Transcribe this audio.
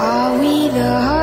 Are we the